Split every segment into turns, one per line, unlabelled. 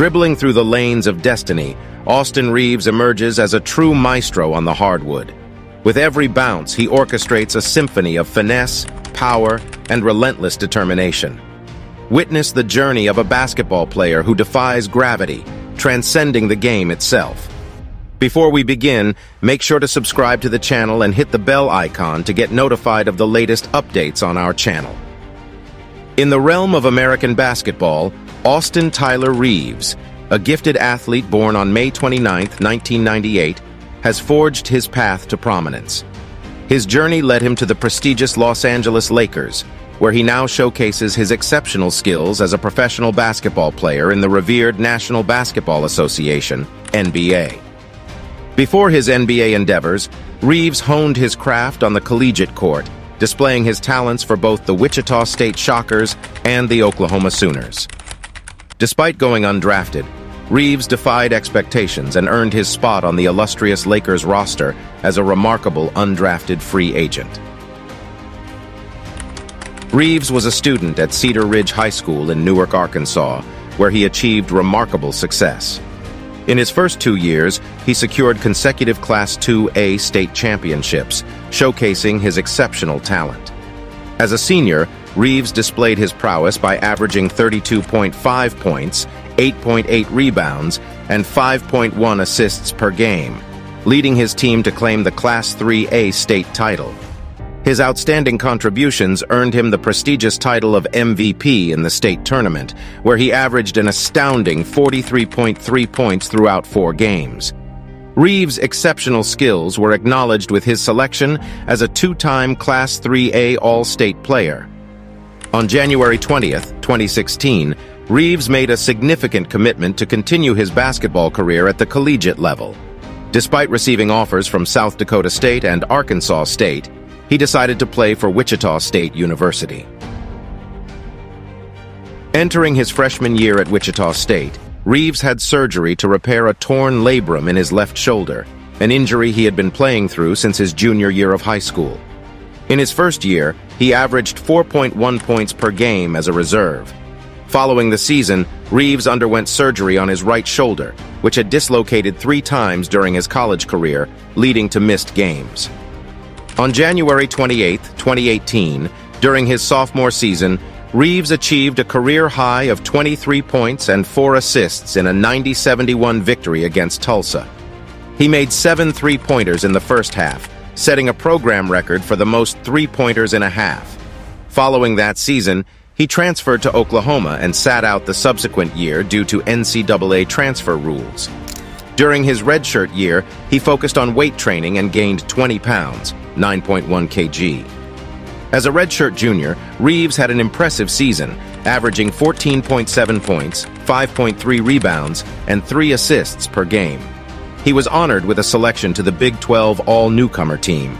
Dribbling through the lanes of destiny, Austin Reaves emerges as a true maestro on the hardwood. With every bounce, he orchestrates a symphony of finesse, power, and relentless determination. Witness the journey of a basketball player who defies gravity, transcending the game itself. Before we begin, make sure to subscribe to the channel and hit the bell icon to get notified of the latest updates on our channel. In the realm of American basketball, Austin Tyler Reaves, a gifted athlete born on May 29, 1998, has forged his path to prominence. His journey led him to the prestigious Los Angeles Lakers, where he now showcases his exceptional skills as a professional basketball player in the revered National Basketball Association, NBA. Before his NBA endeavors, Reaves honed his craft on the collegiate court, displaying his talents for both the Wichita State Shockers and the Oklahoma Sooners. Despite going undrafted, Reaves defied expectations and earned his spot on the illustrious Lakers roster as a remarkable undrafted free agent. Reaves was a student at Cedar Ridge High School in Newark, Arkansas, where he achieved remarkable success. In his first two years, he secured consecutive Class 2A state championships, showcasing his exceptional talent. As a senior, Reaves displayed his prowess by averaging 32.5 points, 8.8 rebounds, and 5.1 assists per game, leading his team to claim the Class 3A state title. His outstanding contributions earned him the prestigious title of MVP in the state tournament, where he averaged an astounding 43.3 points throughout four games. Reaves' exceptional skills were acknowledged with his selection as a two-time Class 3A All-State player. On January 20, 2016, Reaves made a significant commitment to continue his basketball career at the collegiate level. Despite receiving offers from South Dakota State and Arkansas State, he decided to play for Wichita State University. Entering his freshman year at Wichita State, Reaves had surgery to repair a torn labrum in his left shoulder, an injury he had been playing through since his junior year of high school. In his first year, he averaged 4.1 points per game as a reserve. Following the season, Reaves underwent surgery on his right shoulder, which had dislocated three times during his college career, leading to missed games. On January 28, 2018, during his sophomore season, Reaves achieved a career high of 23 points and 4 assists in a 90-71 victory against Tulsa. He made seven three-pointers in the first half, setting a program record for the most three-pointers in a half. Following that season, he transferred to Oklahoma and sat out the subsequent year due to NCAA transfer rules. During his redshirt year, he focused on weight training and gained 20 pounds, 9.1 kg. As a redshirt junior, Reaves had an impressive season, averaging 14.7 points, 5.3 rebounds, and 3 assists per game. He was honored with a selection to the Big 12 All-Newcomer team.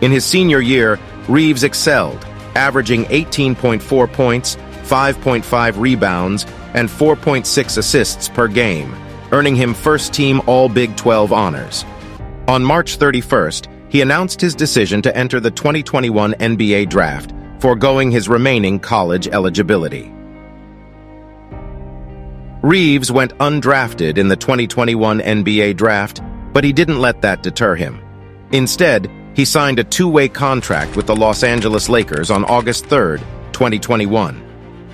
In his senior year, Reaves excelled, averaging 18.4 points, 5.5 rebounds, and 4.6 assists per game, earning him first-team All-Big 12 honors. On March 31st, he announced his decision to enter the 2021 NBA Draft, foregoing his remaining college eligibility. Reaves went undrafted in the 2021 NBA Draft, but he didn't let that deter him. Instead, he signed a two-way contract with the Los Angeles Lakers on August 3, 2021.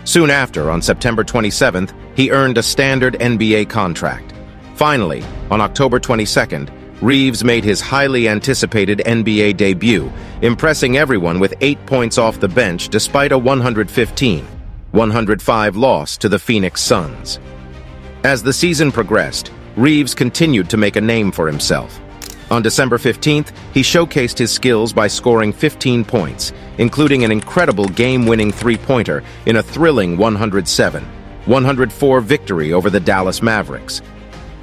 Soon after, on September 27th, he earned a standard NBA contract. Finally, on October 22nd, Reaves made his highly anticipated NBA debut, impressing everyone with eight points off the bench despite a 115-105 loss to the Phoenix Suns. As the season progressed, Reaves continued to make a name for himself. On December 15th, he showcased his skills by scoring 15 points, including an incredible game-winning three-pointer in a thrilling 107-104 victory over the Dallas Mavericks.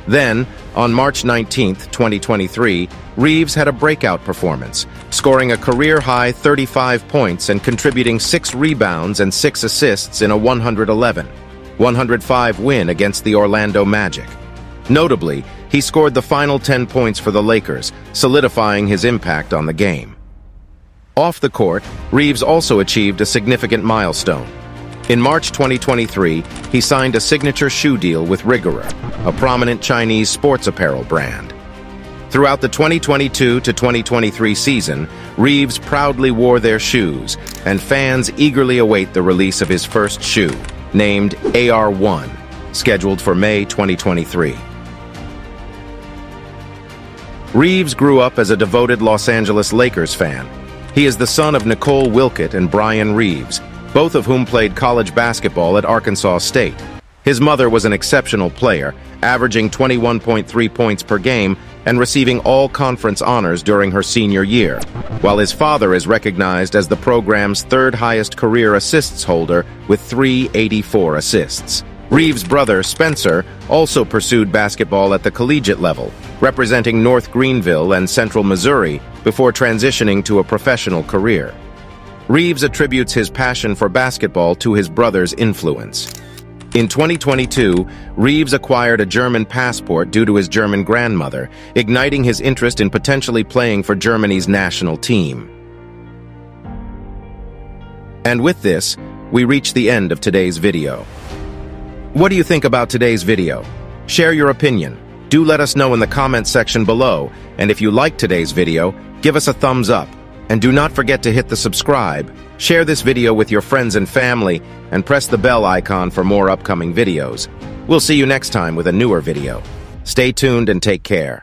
Then, on March 19, 2023, Reaves had a breakout performance, scoring a career-high 35 points and contributing 6 rebounds and 6 assists in a 111-105 win against the Orlando Magic. Notably, he scored the final 10 points for the Lakers, solidifying his impact on the game. Off the court, Reaves also achieved a significant milestone. In March 2023, he signed a signature shoe deal with Rigorer, a prominent Chinese sports apparel brand. Throughout the 2022 to 2023 season, Reaves proudly wore their shoes, and fans eagerly await the release of his first shoe, named AR1, scheduled for May 2023. Reaves grew up as a devoted Los Angeles Lakers fan. He is the son of Nicole Wilkett and Brian Reaves, both of whom played college basketball at Arkansas State. His mother was an exceptional player, averaging 21.3 points per game and receiving all conference honors during her senior year, while his father is recognized as the program's third highest career assists holder with 384 assists. Reaves' brother, Spencer, also pursued basketball at the collegiate level, representing North Greenville and Central Missouri before transitioning to a professional career. Reaves attributes his passion for basketball to his brother's influence. In 2022, Reaves acquired a German passport due to his German grandmother, igniting his interest in potentially playing for Germany's national team. And with this, we reach the end of today's video. What do you think about today's video? Share your opinion. Do let us know in the comments section below, and if you liked today's video, give us a thumbs up. And do not forget to hit the subscribe, share this video with your friends and family, and press the bell icon for more upcoming videos. We'll see you next time with a newer video. Stay tuned and take care.